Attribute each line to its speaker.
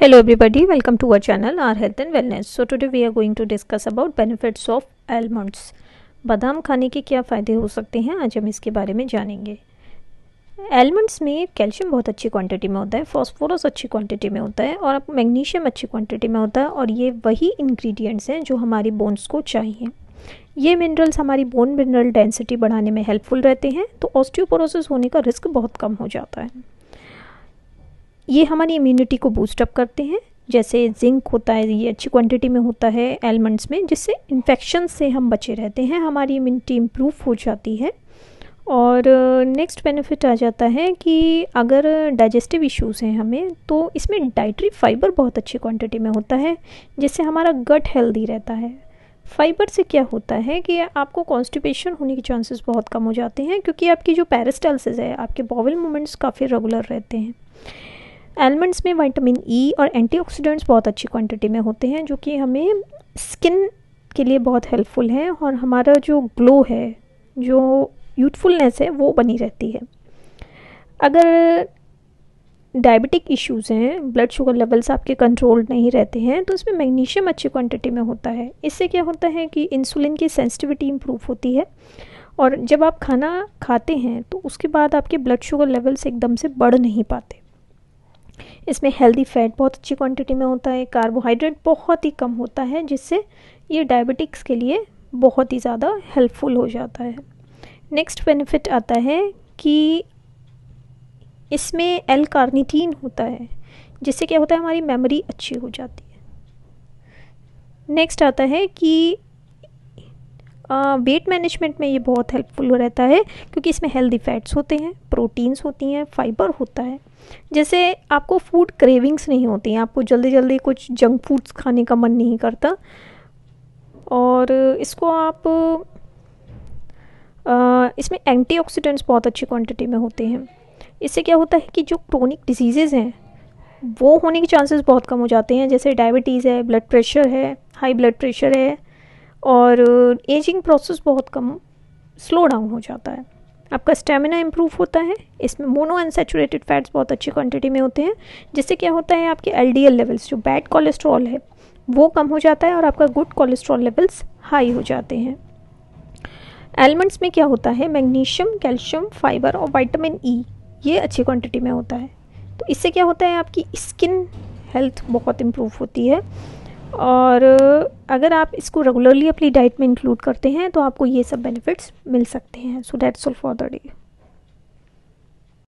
Speaker 1: Hello everybody, welcome to our channel, our health and wellness. So today we are going to discuss about benefits of almonds. बादाम खाने के क्या फ़ायदे हो सकते हैं आज हम इसके बारे में जानेंगे एलमंड्स में कैल्शियम बहुत अच्छी क्वांटिटी में होता है फॉस्फोरस अच्छी क्वांटिटी में होता है और मैग्नीशियम अच्छी क्वांटिटी में होता है और ये वही इंग्रेडिएंट्स हैं जो हमारी बोन्स को चाहिए ये मिनरल्स हमारी बोन मिनरल डेंसिटी बढ़ाने में हेल्पफुल रहते हैं तो ऑस्टियोपोरोसिस होने का रिस्क बहुत कम हो जाता है ये हमारी इम्यूनिटी को बूस्टअप करते हैं। जैसे जिंक होता है, ये अच्छी क्वांटिटी में होता है एलमंड्स में, जिससे इन्फेक्शन से हम बचे रहते हैं, हमारी इम्यूनिटी इम्प्रूव हो जाती है। और नेक्स्ट बेनिफिट आ जाता है कि अगर डाइजेस्टिव इश्यूज़ हैं हमें तो इसमें डाइट्री फाइबर बहुत अच्छी क्वांटिटी में होता है, जिससे हमारा गट हेल्दी रहता है। फाइबर से क्या होता है कि आपको कॉन्स्टिपेशन होने के चांसेस बहुत कम हो जाते हैं, क्योंकि आपकी जो पैरास्टाइसिस है, आपके बॉवल मूवमेंट्स काफ़ी रेगुलर रहते हैं। एलमंड्स में विटामिन ई e और एंटीऑक्सीडेंट्स बहुत अच्छी क्वांटिटी में होते हैं, जो कि हमें स्किन के लिए बहुत हेल्पफुल हैं और हमारा जो ग्लो है, जो यूथफुलनेस है, वो बनी रहती है। अगर डायबिटिक इश्यूज़ हैं ब्लड शुगर लेवल्स आपके कंट्रोल नहीं रहते हैं तो इसमें मैग्नीशियम अच्छी क्वांटिटी में होता है। इससे क्या होता है कि इंसुलिन की सेंसिटिविटी इम्प्रूव होती है और जब आप खाना खाते हैं तो उसके बाद आपके ब्लड शुगर लेवल्स एकदम से बढ़ नहीं पाते। इसमें हेल्दी फैट बहुत अच्छी क्वांटिटी में होता है कार्बोहाइड्रेट बहुत ही कम होता है, जिससे ये डायबिटिक्स के लिए बहुत ही ज़्यादा हेल्पफुल हो जाता है। नेक्स्ट बेनिफिट आता है कि इसमें एल कार्निटीन होता है, जिससे क्या होता है, हमारी मेमोरी अच्छी हो जाती है। नेक्स्ट आता है कि वेट मैनेजमेंट में ये बहुत हेल्पफुल रहता है क्योंकि इसमें हेल्दी फैट्स होते हैं प्रोटीन्स होती हैं फाइबर होता है। जैसे आपको फ़ूड क्रेविंग्स नहीं होती हैं आपको जल्दी जल्दी कुछ जंक फूड्स खाने का मन नहीं करता और इसको आप आ, इसमें एंटीऑक्सीडेंट्स बहुत अच्छी क्वांटिटी में होते हैं। इससे क्या होता है कि जो क्रोनिक डिज़ीज़ हैं वो होने के चांसेस बहुत कम हो जाते हैं जैसे डायबिटीज़ है ब्लड प्रेशर है हाई ब्लड प्रेशर है और एजिंग प्रोसेस बहुत कम स्लो डाउन हो जाता है। आपका स्टेमिना इम्प्रूव होता है। इसमें मोनो अनसेचुरेटेड फैट्स बहुत अच्छी क्वांटिटी में होते हैं। जिससे क्या होता है, आपके एलडीएल लेवल्स जो बैड कोलेस्ट्रॉल है, वो कम हो जाता है और आपका गुड कोलेस्ट्रॉल लेवल्स हाई हो जाते हैं। एलिमेंट्स में क्या होता है? मैग्नीशियम कैल्शियम फाइबर और वाइटामिन ई ये अच्छी क्वांटिटी में होता है। तो इससे क्या होता है, आपकी स्किन हेल्थ बहुत इम्प्रूव होती है। और अगर आप इसको रेगुलरली अपनी डाइट में इंक्लूड करते हैं तो आपको ये सब बेनिफिट्स मिल सकते हैं। So that's all for the day